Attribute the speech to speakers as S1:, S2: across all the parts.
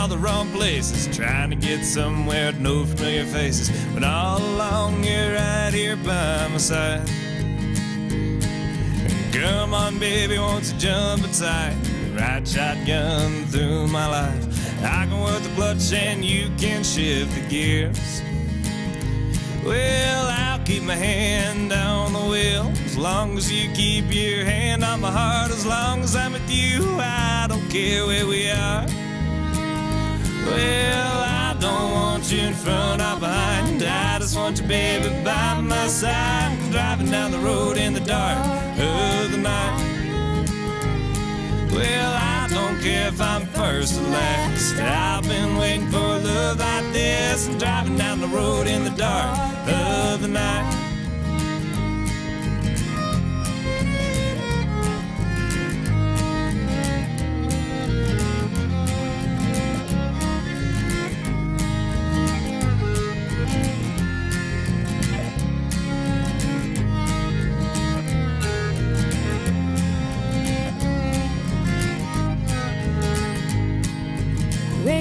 S1: all the wrong places, trying to get somewhere with no familiar faces. But all along, you're right here by my side. Come on, baby, won't you jump inside? Ride shotgun through my life. I can work the clutch and you can shift the gears. Well, I'll as long as you keep your hand on my heart. As long as I'm with you, I don't care where we are. Well, I don't want you in front or behind. I just want you, baby, by my side. Driving down the road in the dark of the night. Well, I don't care if I'm first or last. I've been waiting for love like this. And driving down the road in the dark of the night.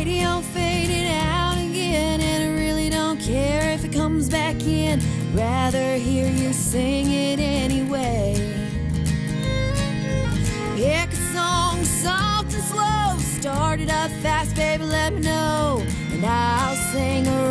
S2: Radio fading out again, and I really don't care if it comes back in. Rather hear you sing it anyway. Pick a song, soft and slow. Start it up fast, baby, let me know. And I'll sing right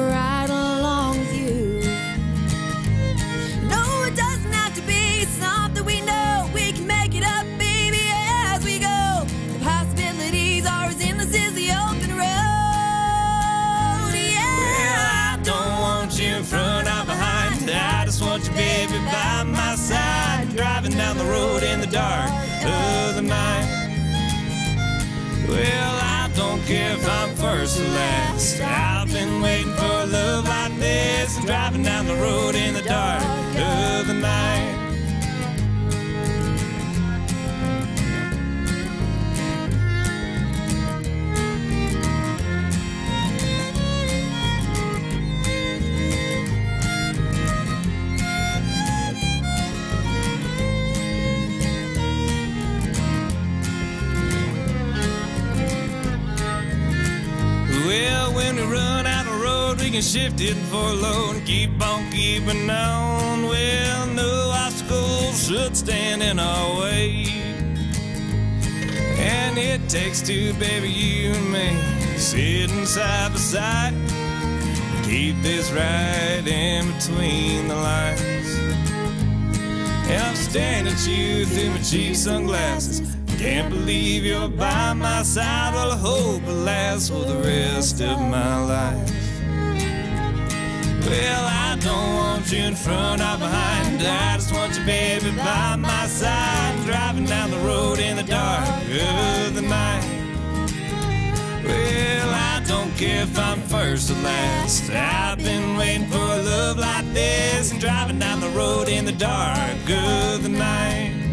S1: down the road in the dark of the night. Well, I don't care if I'm first or last. I've been can shift it for a load and keep on keeping on. Well, no obstacles should stand in our way. And it takes two, baby, you and me, sitting side by side. Keep this right in between the lines. And I'm staring at you through my cheap sunglasses. Can't believe you're by my side. Well, I hope it lasts for the rest of my life. Well, I don't want you in front or behind. I just want you, baby, by my side. Driving down the road in the dark of the night. Well, I don't care if I'm first or last. I've been waiting for a love like this and driving down the road in the dark of the night.